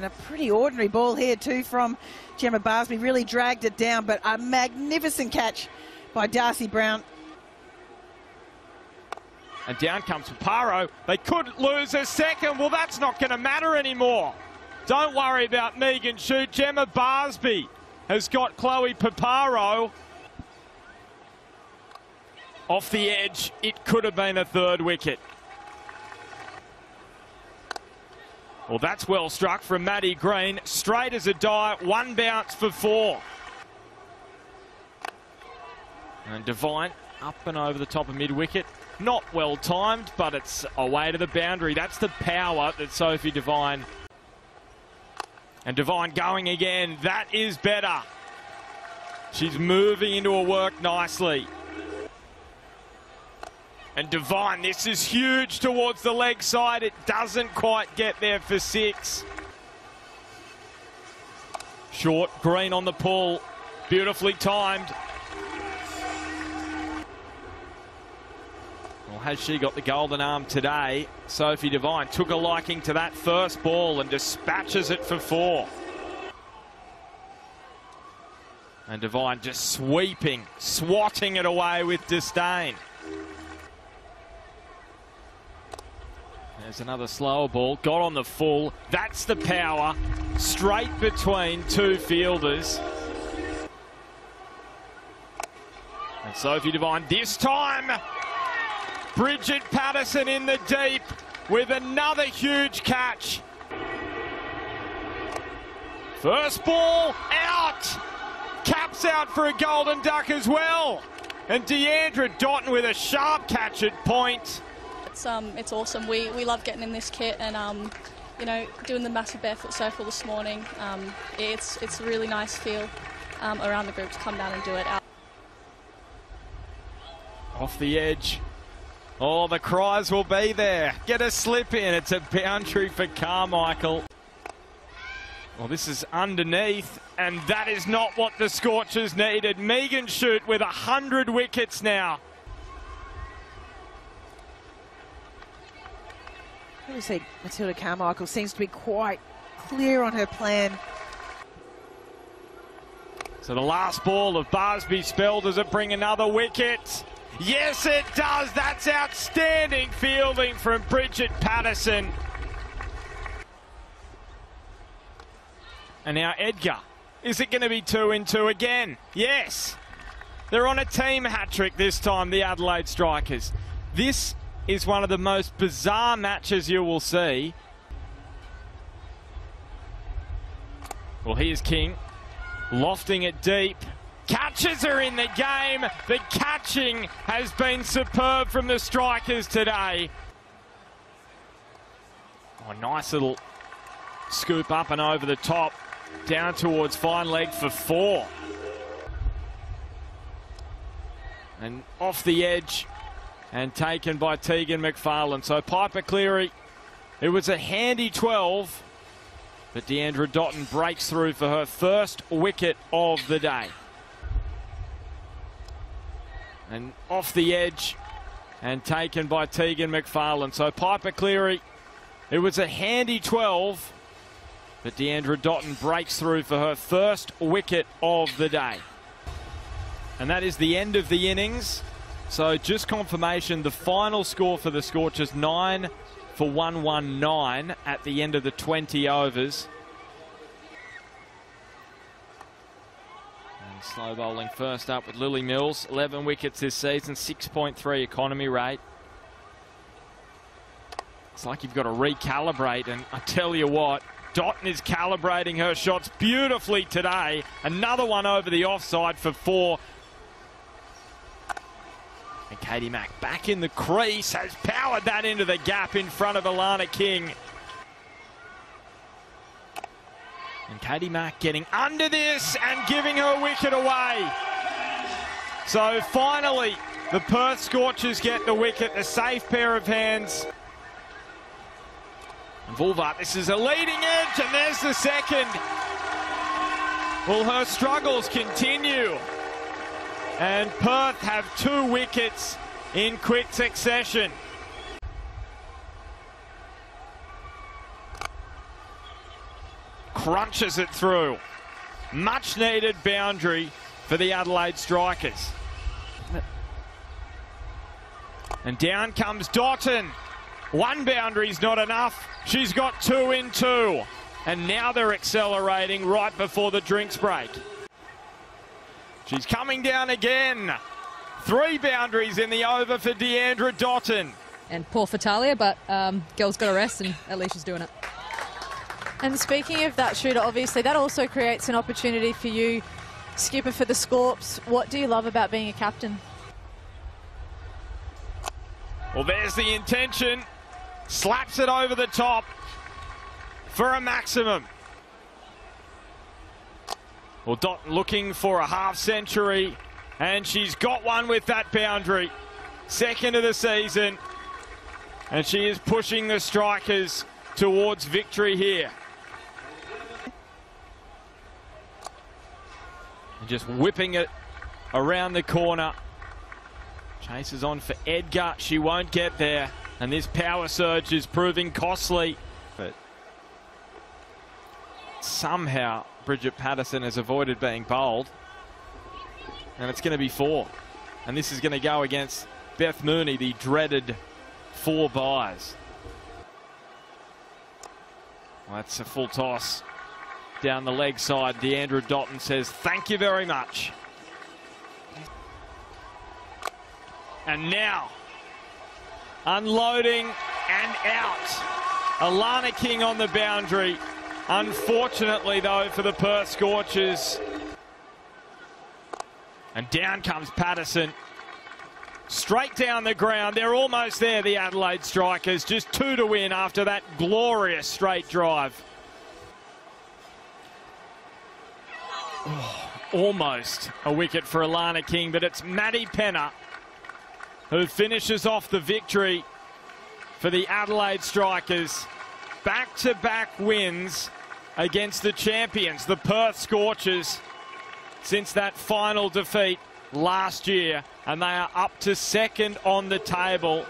And a pretty ordinary ball here too from Gemma Barsby. Really dragged it down, but a magnificent catch by Darcy Brown. And down comes Piparo. They could lose a second. Well, that's not going to matter anymore. Don't worry about Megan Schutt. Gemma Barsby has got Chloe Piparo. Off the edge, it could have been a third wicket. Well, that's well struck from Maddy Green. Straight as a die, one bounce for four. And Devine up and over the top of mid wicket. Not well timed, but it's away to the boundary. That's the power that Sophie Devine. And Devine going again. That is better. She's moving into her work nicely. And Devine, this is huge towards the leg side. It doesn't quite get there for six. Short, green on the pull. Beautifully timed. Well, has she got the golden arm today? Sophie Devine took a liking to that first ball and dispatches it for four. And Devine just sweeping, swatting it away with disdain. There's another slower ball. Got on the full. That's the power. Straight between two fielders. And Sophie Devine this time. Bridget Patterson in the deep with another huge catch. First ball out. Kapp's out for a golden duck as well. And Deandra Dottin with a sharp catch at point. It's um, it's awesome. We we love getting in this kit and um, you know, doing the massive barefoot circle this morning. Um, it's it's a really nice feel um, around the group to come down and do it. Off the edge. Oh, the cries will be there. Get a slip in. It's a boundary for Carmichael. Well, this is underneath, and that is not what the Scorchers needed. Megan Schutt with 100 wickets now. Would say Mathilda Carmichael seems to be quite clear on her plan. So the last ball of Barsby spell, does it bring another wicket? Yes, it does. That's outstanding fielding from Bridget Patterson. And now Edgar. Is it going to be two in two again? Yes. They're on a team hat trick this time, the Adelaide Strikers. This is one of the most bizarre matches you will see. Well, here's King, lofting it deep. Catches are in the game. The catching has been superb from the strikers today. Oh, nice little scoop up and over the top, down towards fine leg for four. And off the edge, and taken by Tegan McPharlin. So Piepa Cleary, it was a handy 12, but Deandra Dottin breaks through for her first wicket of the day. And off the edge and taken by Tegan McPharlin. So Piepa Cleary, it was a handy 12, but Deandra Dottin breaks through for her first wicket of the day. And that is the end of the innings. So just confirmation, the final score for the Scorchers, 9 for 119 at the end of the 20 overs. And slow bowling first up with Lilly Mills, 11 wickets this season, 6.3 economy rate. It's like you've got to recalibrate, and I tell you what, Dottin is calibrating her shots beautifully today. Another one over the offside for four. Katie Mack back in the crease has powered that into the gap in front of Alana King. And Katie Mack getting under this and giving her wicket away. So finally, the Perth Scorchers get the wicket, a safe pair of hands. And Wolvaardt, this is a leading edge, and there's the second. Well, her struggles continue. And Perth have two wickets in quick succession. crunches it through. Much needed boundary for the Adelaide Strikers. And down comes Dottin. One boundary's not enough. She's got two in two. And now they're accelerating right before the drinks break. She's coming down again. Three boundaries in the over for Deandra Dottin. And poor for Talia, but um, girl's got a rest and at least she's doing it. And speaking of that shooter, obviously that also creates an opportunity for you, skipper for the Scorps. What do you love about being a captain? Well, there's the intention. Slaps it over the top for a maximum. Well, Dot looking for a half century, and she's got one with that boundary. Second of the season, and she is pushing the strikers towards victory here. And just whipping it around the corner. Chases on for Edgar. She won't get there. And this power surge is proving costly. Somehow Bridget Patterson has avoided being bowled. And it's going to be four. And this is going to go against Beth Mooney, the dreaded four buys. Well, that's a full toss down the leg side. Deandra Dottin says, thank you very much. And now, unloading and out. Alana King on the boundary. Unfortunately, though, for the Perth Scorchers. And down comes Patterson. Straight down the ground. They're almost there, the Adelaide Strikers. Just two to win after that glorious straight drive. Oh, almost a wicket for Alana King, but it's Maddie Penna who finishes off the victory for the Adelaide Strikers. Back to back wins against the champions, the Perth Scorchers, since that final defeat last year. And they are up to second on the table